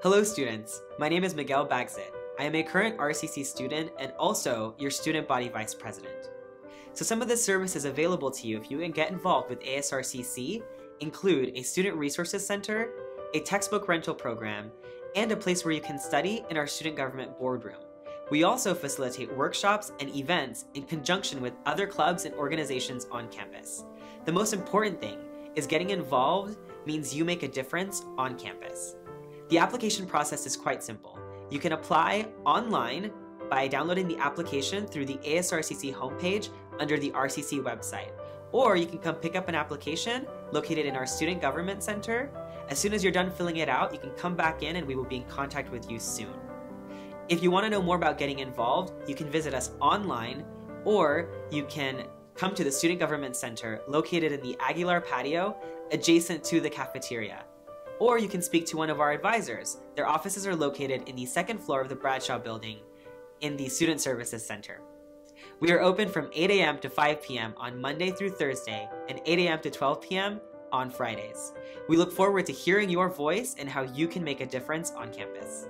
Hello students, my name is Miguel Bagzit. I am a current RCC student and also your student body vice president. So some of the services available to you if you can get involved with ASRCC include a student resources center, a textbook rental program, and a place where you can study in our student government boardroom. We also facilitate workshops and events in conjunction with other clubs and organizations on campus. The most important thing is getting involved means you make a difference on campus. The application process is quite simple. You can apply online by downloading the application through the ASRCC homepage under the RCC website. Or you can come pick up an application located in our Student Government Center. As soon as you're done filling it out, you can come back in and we will be in contact with you soon. If you want to know more about getting involved, you can visit us online or you can come to the Student Government Center located in the Aguilar patio adjacent to the cafeteria. Or you can speak to one of our advisors. Their offices are located in the second floor of the Bradshaw building in the Student Services Center. We are open from 8 a.m. to 5 p.m. on Monday through Thursday and 8 a.m. to 12 p.m. on Fridays. We look forward to hearing your voice and how you can make a difference on campus.